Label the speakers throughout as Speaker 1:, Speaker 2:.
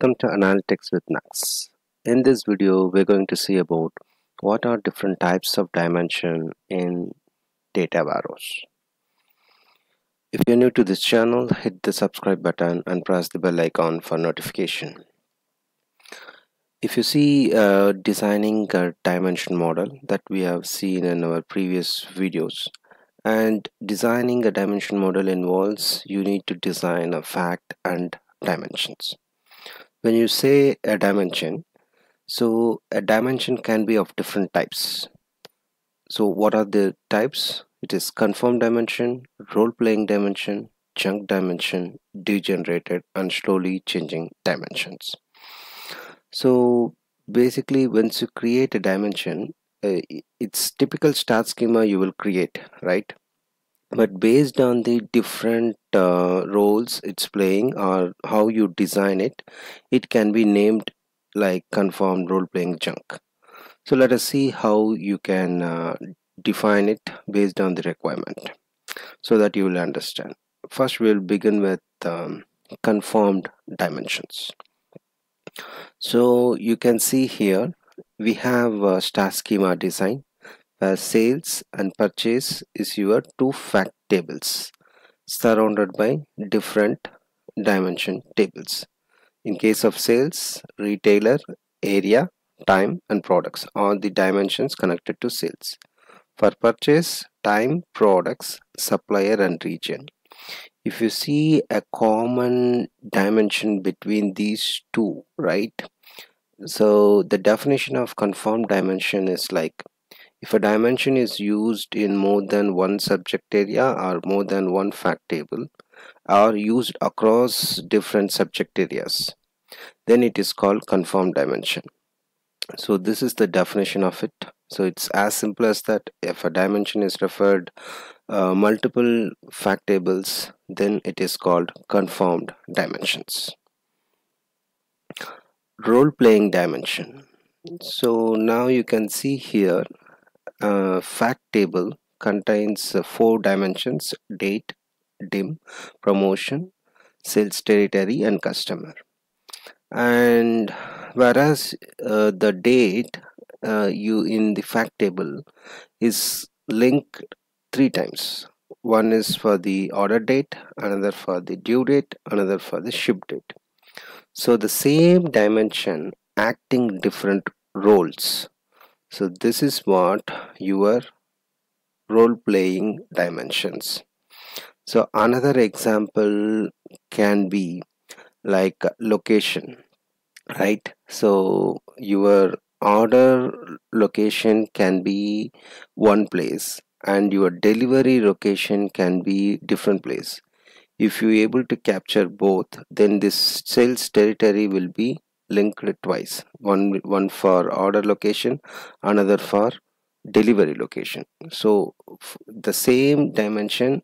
Speaker 1: welcome to Analytics with Nags. In this video, we're going to see about what are different types of dimension in data warehouse. If you're new to this channel, hit the subscribe button and press the bell icon for notification. If you see uh, designing a dimension model that we have seen in our previous videos, and designing a dimension model involves you need to design a fact and dimensions when you say a dimension so a dimension can be of different types. So what are the types? It is conformed dimension role-playing dimension junk dimension degenerated and slowly changing dimensions. So basically once you create a dimension uh, it's typical star schema you will create right but based on the different uh, roles it's playing or how you design it it can be named like conformed role-playing junk so let us see how you can uh, define it based on the requirement so that you will understand. First we'll begin with um, conformed dimensions. So you can see here we have star schema design where sales and purchase is your two fact tables surrounded by different dimension tables. In case of sales, retailer, area, time and products are the dimensions connected to sales. For purchase, time, products, supplier and region. If you see a common dimension between these two, right? So the definition of conformed dimension is like if a dimension is used in more than one subject area or more than one fact table or used across different subject areas, then it is called conformed dimension. So this is the definition of it. So it's as simple as that if a dimension is referred uh, multiple fact tables, then it is called conformed dimensions. Role-playing dimension. So now you can see here uh, fact table contains uh, four dimensions date dim promotion sales territory and customer. And whereas uh, the date uh, you in the fact table is linked three times. One is for the order date another for the due date another for the ship date. So the same dimension acting different roles so this is what your role-playing dimensions. So another example can be like location right? So your order location can be one place and your delivery location can be different place. If you able to capture both then this sales territory will be linked twice. One one for order location another for delivery location. So the same dimension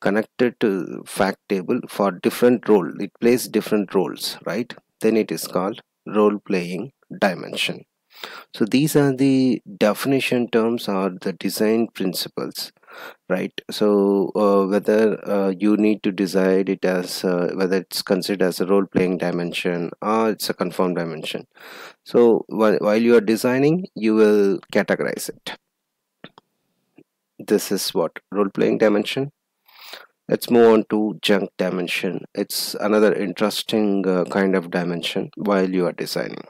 Speaker 1: connected to fact table for different role. It plays different roles right? Then it is called role playing dimension so these are the definition terms or the design principles right? So uh, whether uh, you need to decide it as uh, whether it's considered as a role-playing dimension or it's a conformed dimension. So while, while you are designing you will categorize it. This is what? Role-playing dimension? Let's move on to junk dimension. It's another interesting uh, kind of dimension while you are designing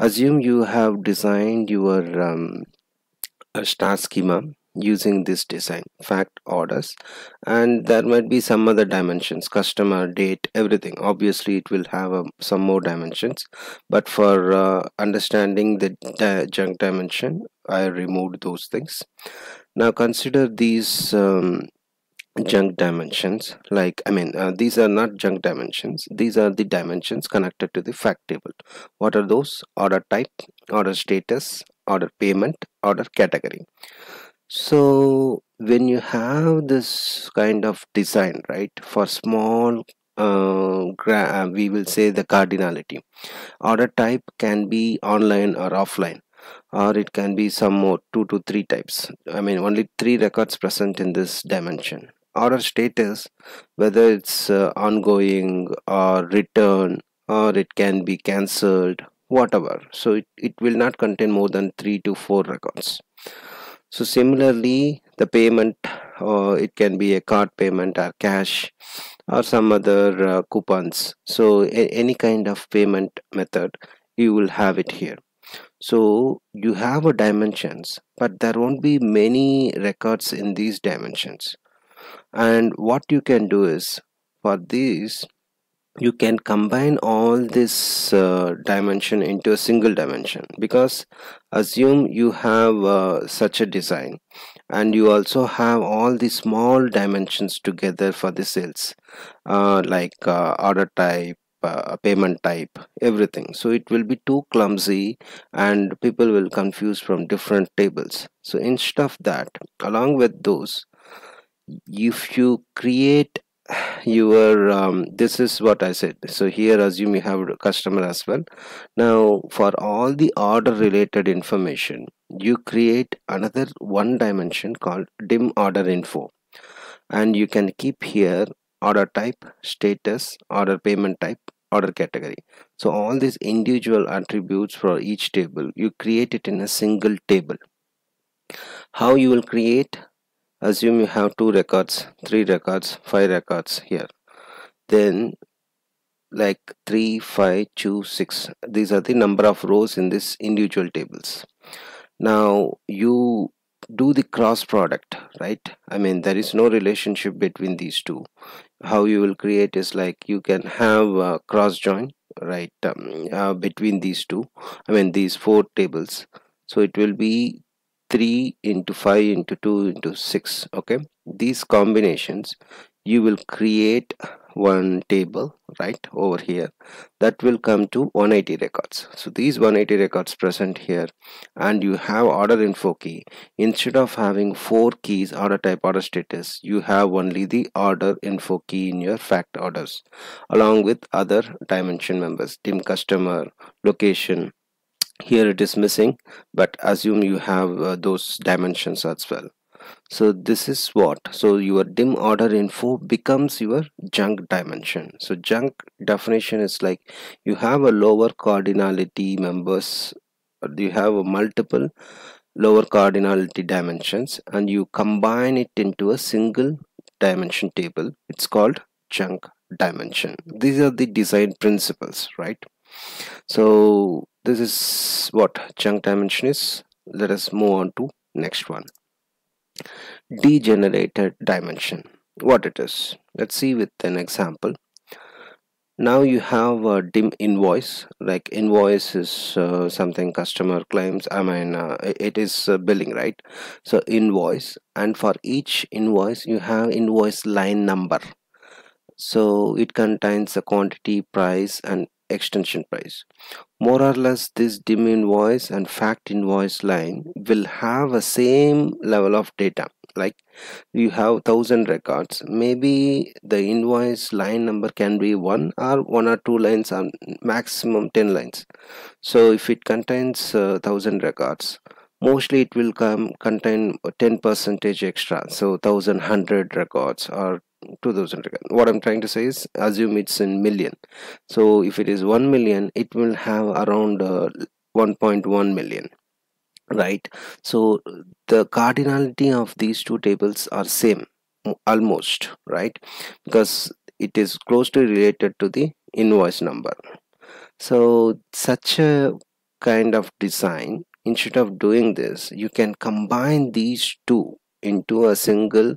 Speaker 1: assume you have designed your um, star schema using this design fact orders and there might be some other dimensions customer date everything. Obviously it will have um, some more dimensions but for uh, understanding the di junk dimension I removed those things. Now consider these um, junk dimensions. Like I mean uh, these are not junk dimensions. These are the dimensions connected to the fact table. What are those? Order type order status order payment order category. So when you have this kind of design right for small uh, uh we will say the cardinality order type can be online or offline or it can be some more two to three types. I mean only three records present in this dimension order status whether it's uh, ongoing or return or it can be cancelled whatever. So it, it will not contain more than three to four records. So similarly the payment uh, it can be a card payment or cash or some other uh, coupons. So any kind of payment method you will have it here. So you have a dimensions but there won't be many records in these dimensions and what you can do is for these you can combine all this uh, dimension into a single dimension. Because assume you have uh, such a design and you also have all the small dimensions together for the sales uh, like uh, order type uh, payment type everything. So it will be too clumsy and people will confuse from different tables. So instead of that along with those if you create your um, this is what I said. So here assume you have customer as well. Now for all the order related information you create another one dimension called dim order info. And you can keep here order type status order payment type order category. So all these individual attributes for each table you create it in a single table. How you will create assume you have two records three records five records here. Then like 3 5 2 6 these are the number of rows in this individual tables. Now you do the cross product right? I mean there is no relationship between these two. How you will create is like you can have a cross join right um, uh, between these two i mean these four tables. So it will be 3 into 5 into 2 into 6 okay? These combinations you will create one table right over here. That will come to 180 records. So these 180 records present here and you have order info key. Instead of having four keys order type order status you have only the order info key in your fact orders along with other dimension members team customer location here it is missing but assume you have uh, those dimensions as well. So this is what so your dim order info becomes your junk dimension. So junk definition is like you have a lower cardinality members you have a multiple lower cardinality dimensions and you combine it into a single dimension table. It's called junk dimension. These are the design principles right? So this is what junk dimension is. Let us move on to next one. Degenerated dimension. What it is. Let's see with an example. Now you have a dim invoice like invoice is uh, something customer claims i mean uh, it is uh, billing right? So invoice and for each invoice you have invoice line number. So it contains the quantity price and extension price. More or less this dim invoice and fact invoice line will have a same level of data. Like you have thousand records. Maybe the invoice line number can be one or one or two lines or maximum 10 lines. So if it contains uh, thousand records mostly it will come contain 10 percentage extra. So thousand hundred records or 2000 again what i'm trying to say is assume it's in million. So if it is 1 million it will have around uh, 1.1 million right? So the cardinality of these two tables are same almost right? Because it is closely related to the invoice number. So such a kind of design instead of doing this you can combine these two into a single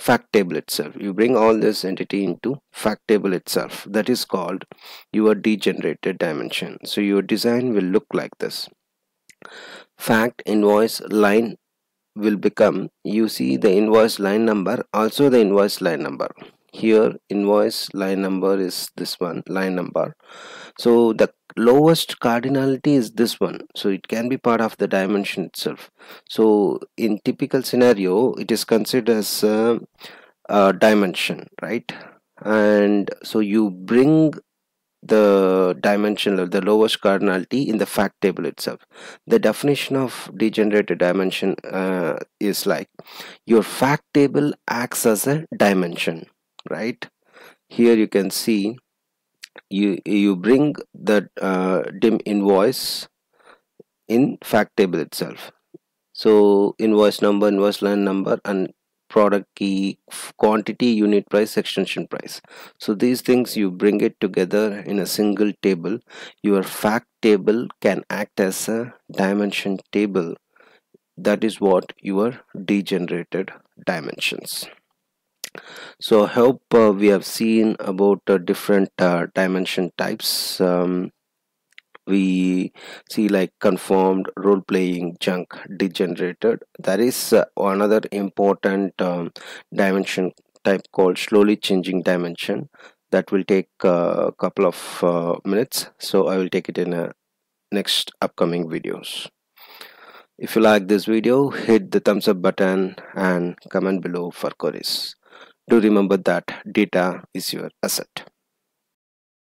Speaker 1: fact table itself. You bring all this entity into fact table itself. That is called your degenerated dimension. So your design will look like this. Fact invoice line will become you see the invoice line number also the invoice line number. Here invoice line number is this one line number. So the lowest cardinality is this one. So it can be part of the dimension itself. So in typical scenario it is considered as a, a dimension right? And so you bring the dimension of the lowest cardinality in the fact table itself. The definition of degenerated dimension uh, is like your fact table acts as a dimension right? Here you can see you you bring the uh, dim invoice in fact table itself. So invoice number invoice line number and product key quantity unit price extension price. So these things you bring it together in a single table. Your fact table can act as a dimension table. That is what your degenerated dimensions so i hope uh, we have seen about uh, different uh, dimension types. Um, we see like conformed role playing junk degenerated. That is uh, another important um, dimension type called slowly changing dimension. That will take a uh, couple of uh, minutes. So i will take it in a next upcoming videos. If you like this video hit the thumbs up button and comment below for queries do remember that data is your asset